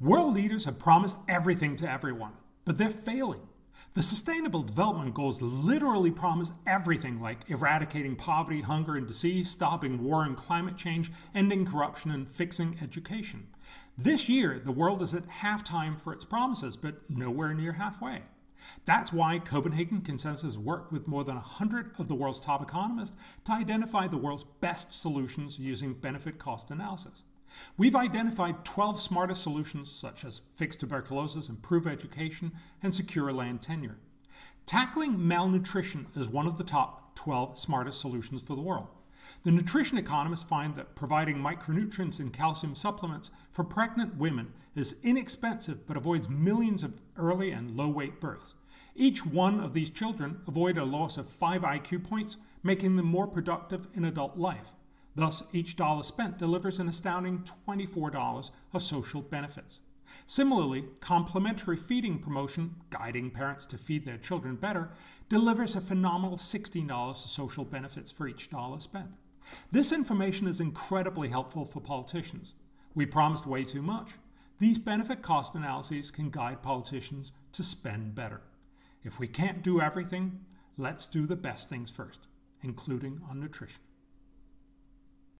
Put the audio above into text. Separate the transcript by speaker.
Speaker 1: World leaders have promised everything to everyone, but they're failing. The Sustainable Development Goals literally promise everything like eradicating poverty, hunger, and disease, stopping war and climate change, ending corruption, and fixing education. This year, the world is at halftime for its promises, but nowhere near halfway. That's why Copenhagen Consensus worked with more than 100 of the world's top economists to identify the world's best solutions using benefit cost analysis. We've identified 12 smartest solutions such as fix tuberculosis, improve education, and secure land tenure. Tackling malnutrition is one of the top 12 smartest solutions for the world. The nutrition economists find that providing micronutrients and calcium supplements for pregnant women is inexpensive but avoids millions of early and low weight births. Each one of these children avoid a loss of 5 IQ points, making them more productive in adult life. Thus, each dollar spent delivers an astounding $24 of social benefits. Similarly, complementary feeding promotion, guiding parents to feed their children better, delivers a phenomenal $16 of social benefits for each dollar spent. This information is incredibly helpful for politicians. We promised way too much. These benefit cost analyses can guide politicians to spend better. If we can't do everything, let's do the best things first, including on nutrition.